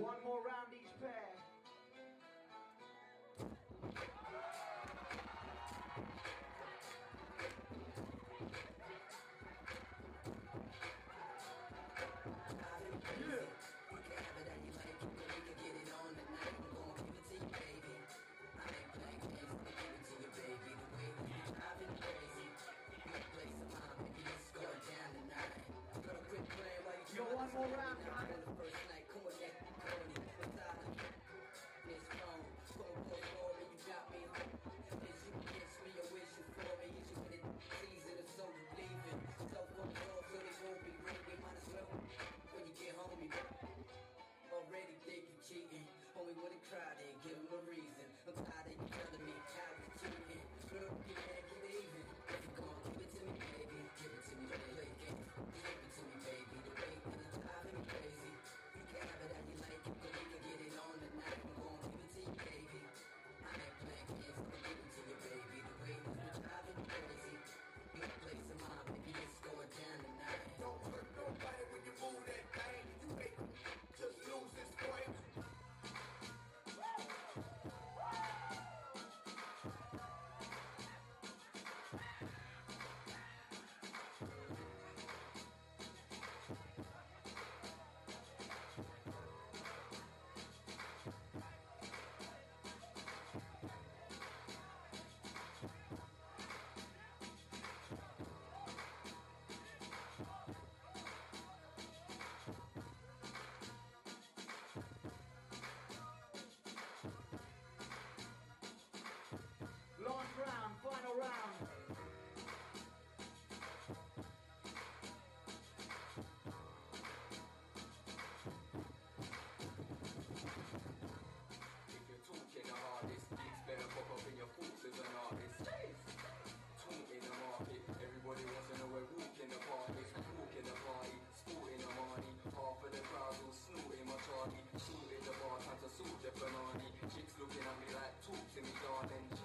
One more round. potencia.